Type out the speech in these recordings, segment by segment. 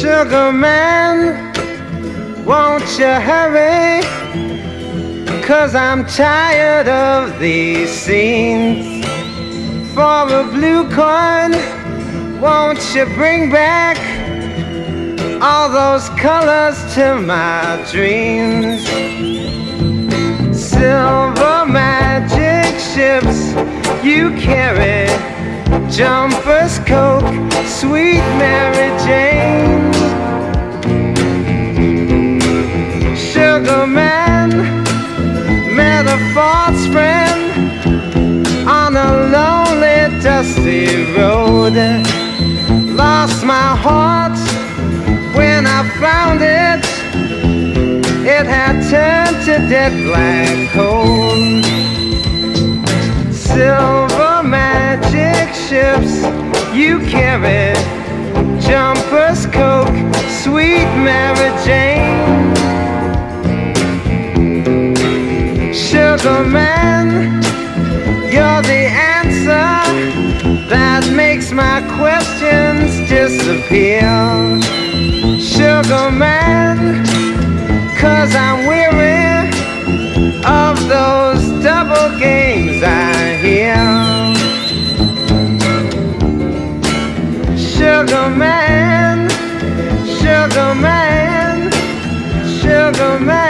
Sugar man, won't you hurry? Cause I'm tired of these scenes. For a blue coin, won't you bring back all those colors to my dreams? Silver magic ships you carry, jumpers, coke, false friend on a lonely, dusty road. Lost my heart when I found it. It had turned to dead black coal. Silver magic ships you carry, jumpers, coke, sweet Mary Jane. Sugar man, you're the answer that makes my questions disappear. Sugar man, cause I'm weary of those double games I hear. Sugar man, sugar man, sugar man,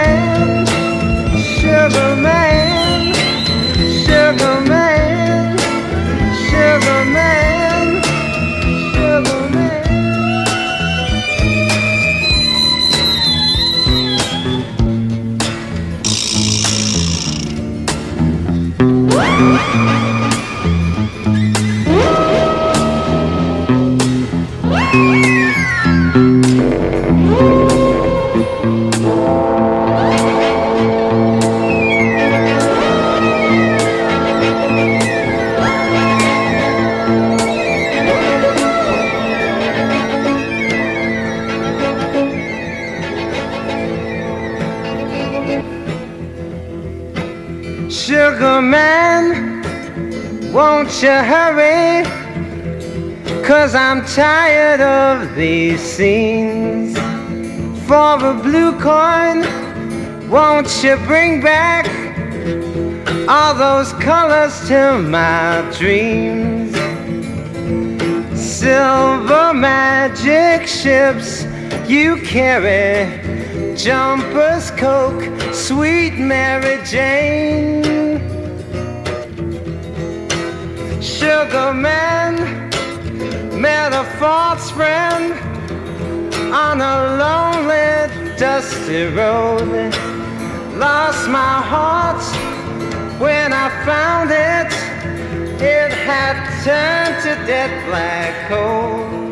Sugar man, won't you hurry? Cause I'm tired of these scenes. For a blue coin, won't you bring back all those colors to my dreams? Silver magic ships you carry, jumpers, coke, sweet Mary Jane. Sugar man met a false friend on a lonely, dusty road. Lost my heart when I found it. It had turned to dead black coal.